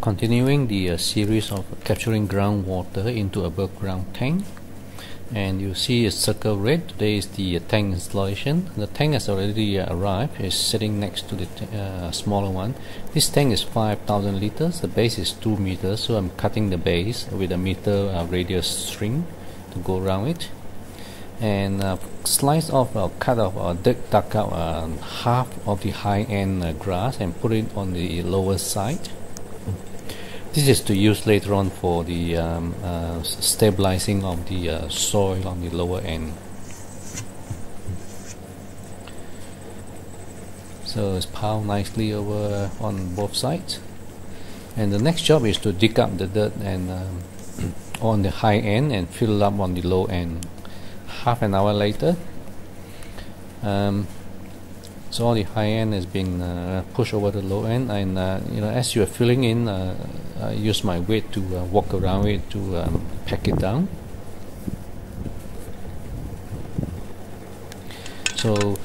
continuing the uh, series of capturing groundwater into above ground tank. And you see a circle red. Today is the uh, tank installation. The tank has already uh, arrived. It's sitting next to the uh, smaller one. This tank is 5000 liters. The base is 2 meters. So I'm cutting the base with a meter uh, radius string to go around it. And uh, slice off or cut off or dig, dug out half of the high end grass and put it on the lower side this is to use later on for the um, uh, stabilizing of the uh, soil on the lower end. So it's piled nicely over on both sides. And the next job is to dig up the dirt and um, on the high end and fill up on the low end. Half an hour later um, so all the high end has been uh, pushed over the low end and uh, you know as you are filling in uh, I use my weight to uh, walk around it to um, pack it down. So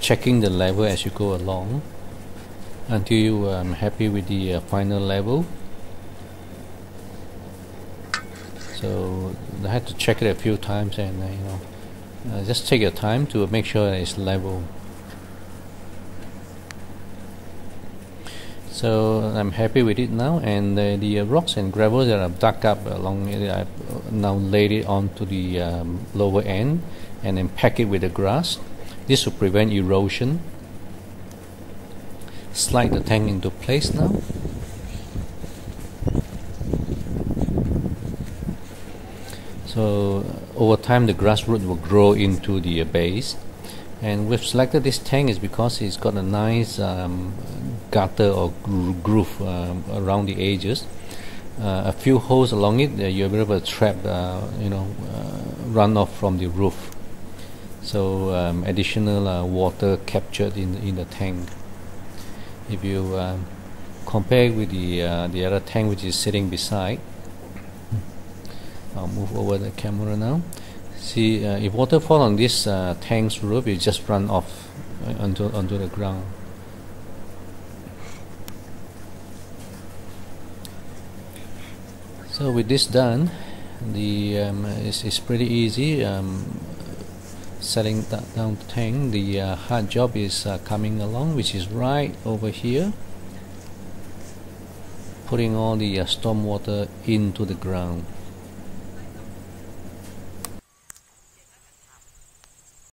checking the level as you go along until you are um, happy with the uh, final level. So I had to check it a few times and uh, you know just take your time to make sure that it's level so I'm happy with it now and uh, the uh, rocks and gravels that I've dug up along it I've now laid it onto the um, lower end and then pack it with the grass. This will prevent erosion. Slide the tank into place now. So over time the grass root will grow into the base. And we've selected this tank is because it's got a nice um, gutter or groove um, around the edges. Uh, a few holes along it uh, you'll be able to trap you know runoff from the roof. So um, additional water captured in, in the tank. If you compare with the the other tank which is sitting beside I'll move over the camera now. See uh, if water fall on this uh, tank's roof it just run off onto, onto the ground so with this done the um, it's, it's pretty easy um, setting that down the tank the uh, hard job is uh, coming along which is right over here. Putting all the uh, storm water into the ground